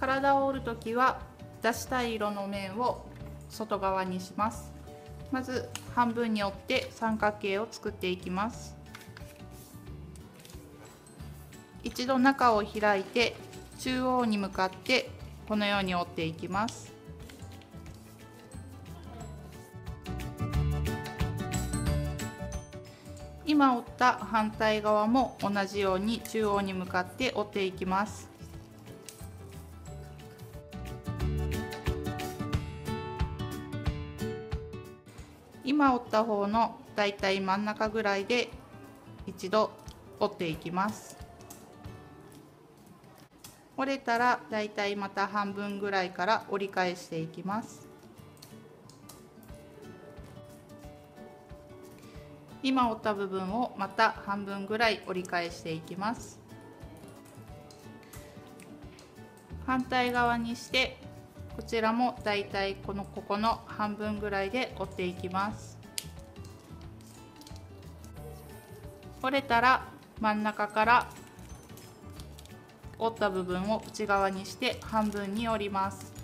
体を折る時は出したい色の面を外側にします。まず半分に折って三角形を作っていきます。一度中を開いて中央に向かってこのように折っていきます。今折った反対側も同じように中央に向かって折っていきます。今折った方のだいたい真ん中ぐらいで一度折っていきます。折れたらだいたいまた半分ぐらいから折り返していきます。今折った部分をまた半分ぐらい折り返していきます。反対側にしてこちらもだいたいこのここの半分ぐらいで折っていきます。折れたら真ん中から折った部分を内側にして半分に折ります。